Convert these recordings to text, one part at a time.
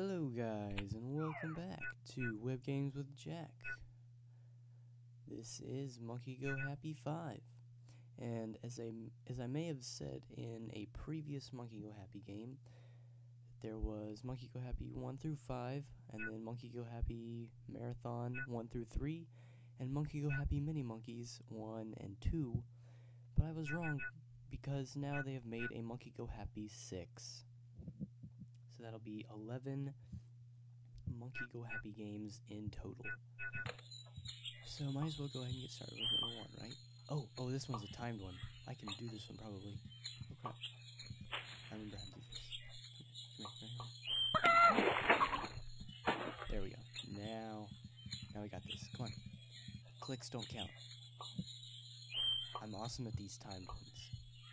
Hello guys and welcome back to Web Games with Jack. This is Monkey Go Happy 5. And as I as I may have said in a previous Monkey Go Happy game, there was Monkey Go Happy 1 through 5 and then Monkey Go Happy Marathon 1 through 3 and Monkey Go Happy Mini Monkeys 1 and 2. But I was wrong because now they have made a Monkey Go Happy 6. So that'll be 11 Monkey Go Happy games in total. So might as well go ahead and get started with number one, right? Oh, oh, this one's a timed one. I can do this one probably. Oh crap. I remember how to do this. Come here, come here. There we go. Now, now we got this. Come on. Clicks don't count. I'm awesome at these timed ones.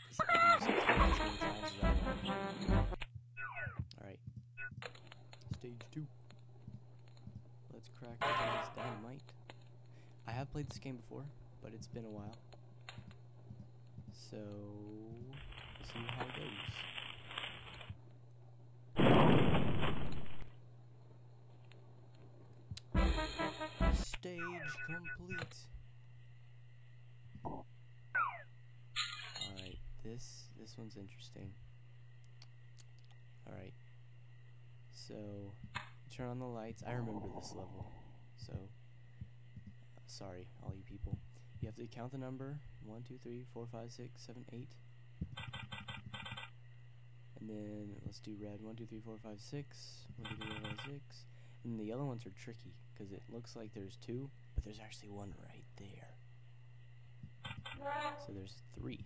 'Cause I can use it as many times as I want. Alright. Stage two. Let's crack this dynamite. I have played this game before, but it's been a while. So, see how it goes. Stage complete. Alright, this this one's interesting. Alright. So, turn on the lights. I remember this level. So, sorry, all you people. You have to count the number 1, 2, 3, 4, 5, 6, 7, 8. And then let's do red 1, 2, 3, 4, 5, 6. 1, 2, 3, 4, 5, 6. And the yellow ones are tricky because it looks like there's two, but there's actually one right there. So there's three.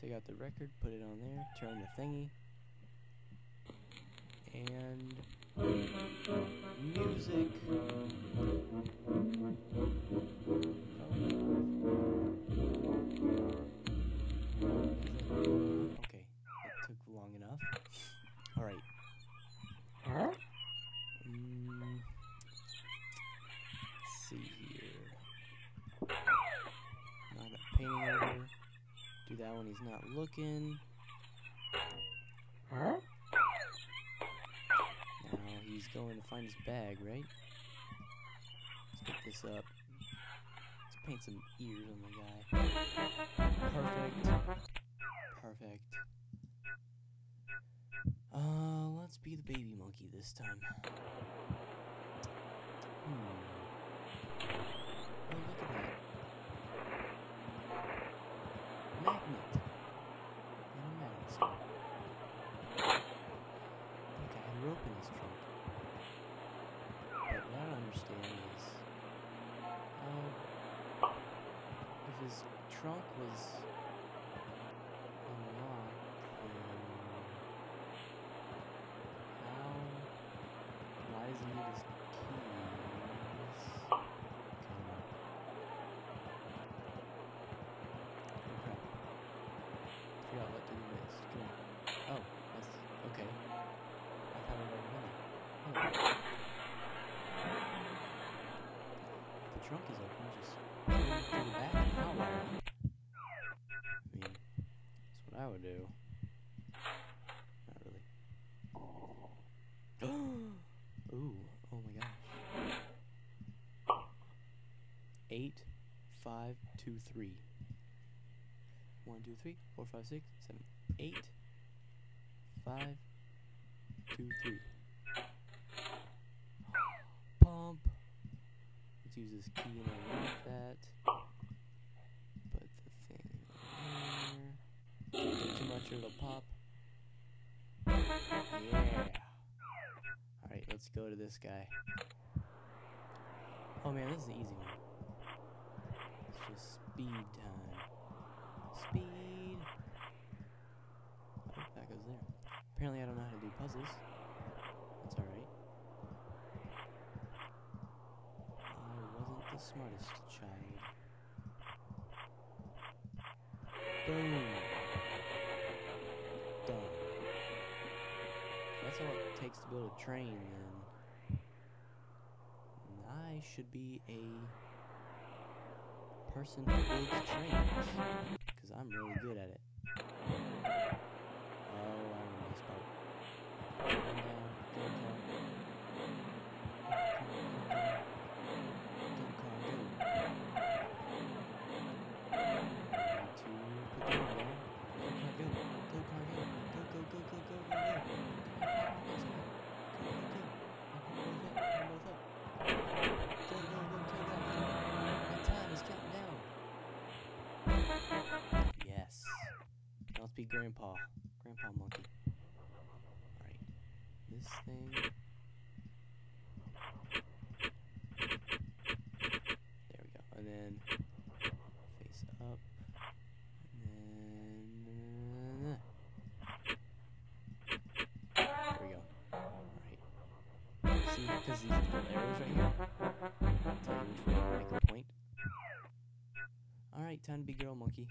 Take out the record, put it on there, turn the thingy, and music. Okay, that took long enough. All right. Mm, let's see here. Not a painting over. Do that when he's not looking. He's going to find his bag, right? Let's pick this up. Let's paint some ears on the guy. Perfect. Perfect. Uh, let's be the baby monkey this time. Hmm. Oh, look at that. Magnet. And a magnet store. That guy had a rope in his trunk. But what I don't understand is how if his trunk was unlocked, then how why does he need his keys? Coming up. Oh crap. Forgot what to do next. Come on. Oh, that's okay. I thought I already done that. Oh. The trunk is open, just go to the back and hot wire. I mean, that's what I would do. Not really. Ooh, oh my gosh. Eight, five, two, three. One, two, three, four, five, six, seven, eight, five, two, three. Pump. Let's use this key and unlock that. Put the thing there. It'll pop. Yeah. Alright, let's go to this guy. Oh man, this is an easy one. It's just speed time. Speed! Oh, that goes there. Apparently I don't know how to do puzzles. That's alright. I wasn't the smartest child. Boom! Done. If that's all it takes to build a train, then I should be a person who builds trains. Because I'm really good at it. Oh, I. Grandpa. Grandpa Monkey. Alright. This thing. There we go. And then face up. And then. There we go. Alright. See, because these little arrows right here tell you which way to make a point. Alright, time to be girl monkey.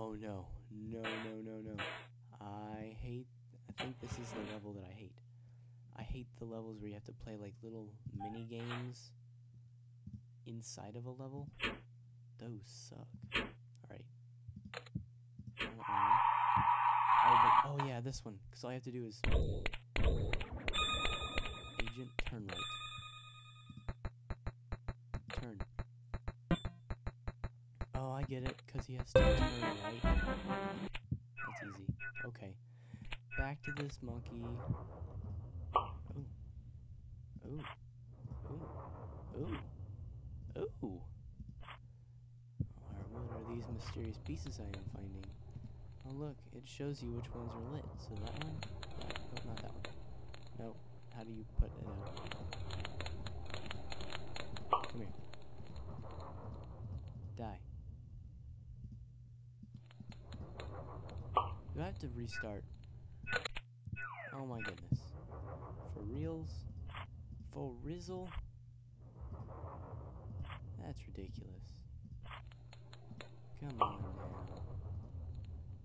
Oh no. No, no, no, no. I hate. I think this is the level that I hate. I hate the levels where you have to play like little mini games inside of a level. Those suck. Alright. Oh, oh yeah, this one. Because all you have to do is. Agent, turn right. Get it. Because he has to turn right. That's easy. Okay. Back to this monkey. Ooh. Ooh. Ooh. Ooh. Alright, what are these mysterious pieces I am finding? Oh look, it shows you which ones are lit. So that one? That, nope, not that one. Nope. How do you put it out? Come here. Die. You have to restart. Oh my goodness. For reals? For Rizzle? That's ridiculous. Come on now.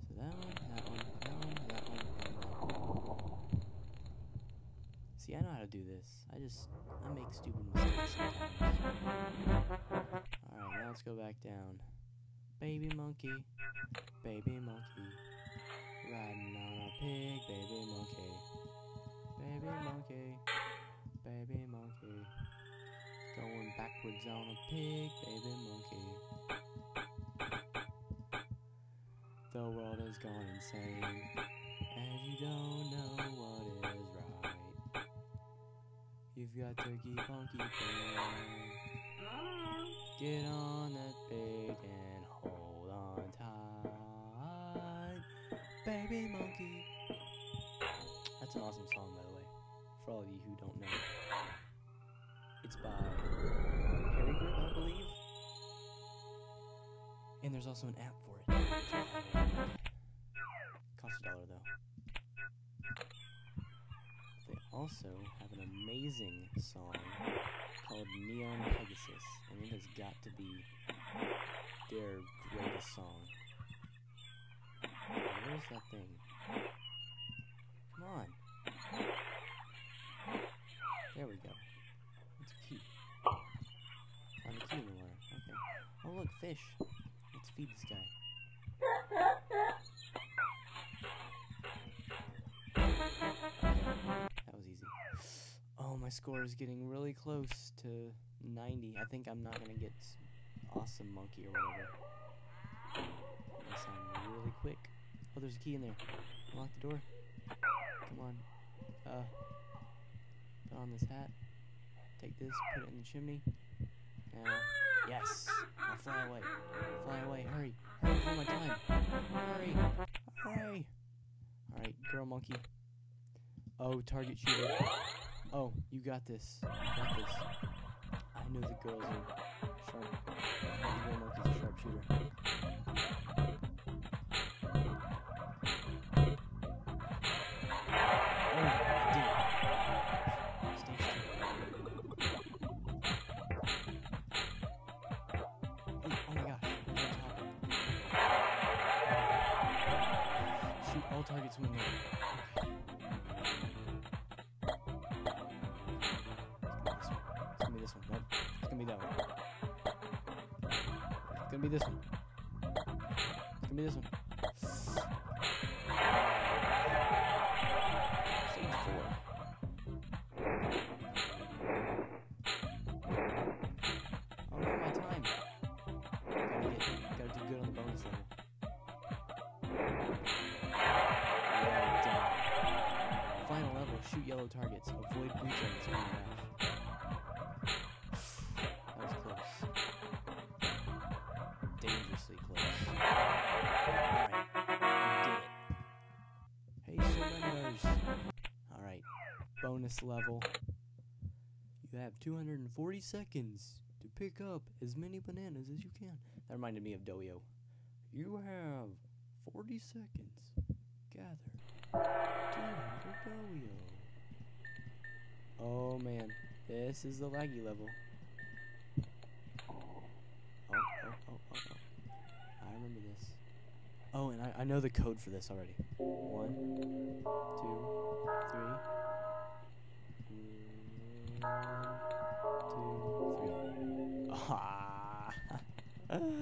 So that one, that one, that one, that one, that one. See, I know how to do this. I just, I make stupid mistakes. Alright, now let's go back down. Baby monkey, baby monkey. Riding on a pig, baby monkey. Baby monkey, baby monkey. Going backwards on a pig, baby monkey. The world has gone insane, and you don't know what is right. You've got to keep on keeping. Get on that pig and baby monkey. That's an awesome song, by the way. For all of you who don't know, it's by Parry Gripp, I believe. And there's also an app for it. Costs a dollar though. They also have an amazing song called Neon Pegasus, and it has got to be their greatest song. Where's that thing? Come on. There we go. It's a key. Found a key anywhere. Okay. Oh look, fish. Let's feed this guy. That was easy. Oh, my score is getting really close to 90. I think I'm not gonna get awesome monkey or whatever. Unless I'm really quick. Oh, there's a key in there. Unlock the door. Come on. Uh, put on this hat. Take this, put it in the chimney. Now, yes! Now fly away. Fly away, hurry. Hurry for my time. Hurry. Hurry. Alright, girl monkey. Oh, target shooter. Oh, you got this. You got this. I know the girls are sharp. The girl monkey's a sharpshooter. All targets when they're. It's gonna be this one. Nope. It's gonna be that one. It's gonna be this one. It's gonna be this one. low targets. Avoid pre-targets when. That was close. Dangerously close. Alright. Hey, surrenders! Alright. Bonus level. You have 240 seconds to pick up as many bananas as you can. That reminded me of Doyo. You have 40 seconds. Gather 200 Doyo. Oh man, this is the laggy level. Oh, oh, oh, oh, oh. I remember this. Oh, and I, I know the code for this already. One, two, three. One, two, three.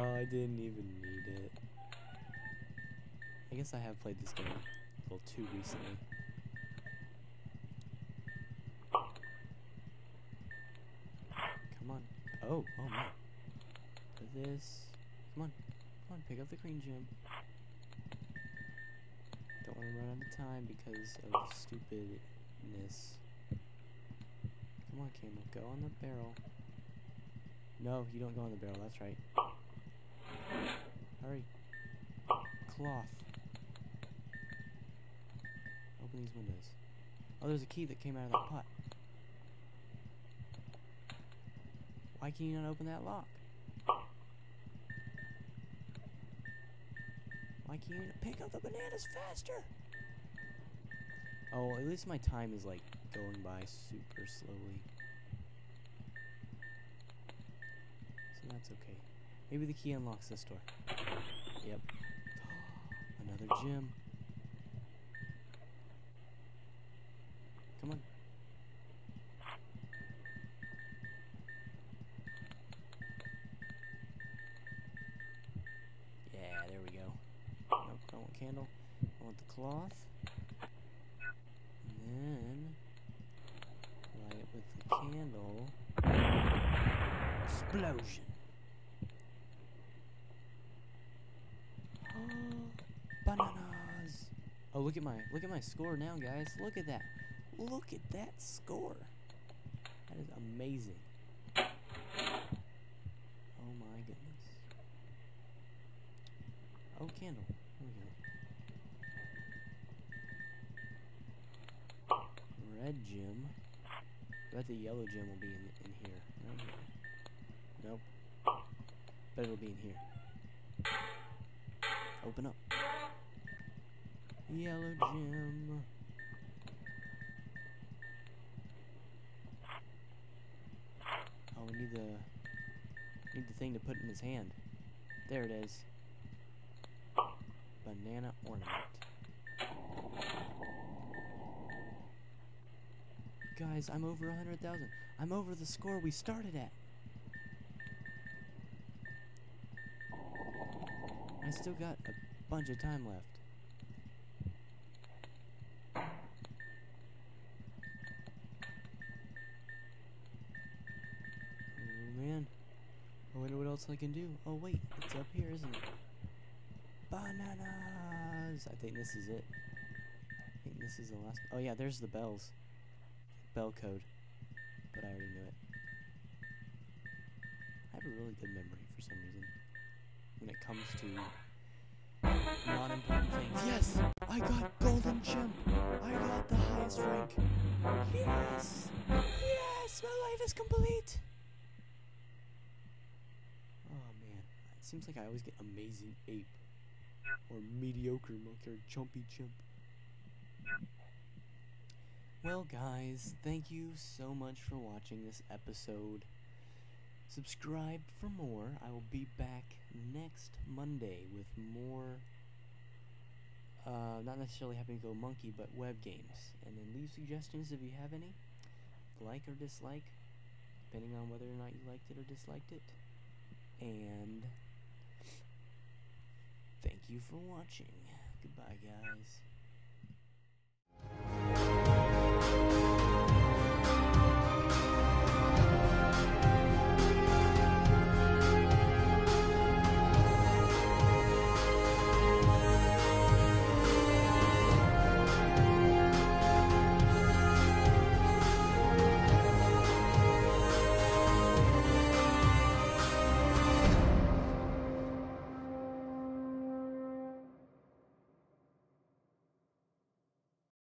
Oh, I didn't even need it. I guess I have played this game a little too recently. Come on. Oh, oh. Put this. Come on. Come on, pick up the green gem. Don't want to run out of time because of stupidness. Come on, Camel. Go on the barrel. No, you don't go on the barrel. That's right. Hurry. Cloth. Open these windows. Oh, there's a key that came out of that pot. Why can you not open that lock? Why can't you pick up the bananas faster? Oh, at least my time is like going by super slowly. So that's okay. Maybe the key unlocks this door. Yep. Another gem. Come on. Yeah, there we go. Nope, don't want candle. I want the cloth. And then light it with the candle. Explosion. Oh bananas. Oh, look at my look at my score now, guys. Look at that. Look at that score. That is amazing. Oh my goodness. Oh, candle. Red gem. I bet the yellow gem will be in, in here. Nope. Bet it'll be in here. Open up. Yellow gem. Oh, we need the need the thing to put in his hand. There it is. Banana ornament. Guys, I'm over a hundred thousand. I'm over the score we started at. I still got a bunch of time left. Oh man. I wonder what else I can do. Oh wait, it's up here, isn't it? Bananas! I think this is it. I think this is the last. Oh yeah, there's the bells. Bell code. But I already knew it. I have a really good memory for some reason. When it comes to non-important things. Yes! I got golden gem! I got the highest rank! Yes! Yes! My life is complete! Oh man. It seems like I always get amazing ape. Or mediocre monkey or jumpy chimp. Well guys, thank you so much for watching this episode. Subscribe for more. I will be back next Monday with more uh, not necessarily Happy Go Monkey, but web games. And then leave suggestions if you have any, like or dislike, depending on whether or not you liked it or disliked it. And thank you for watching. Goodbye, guys.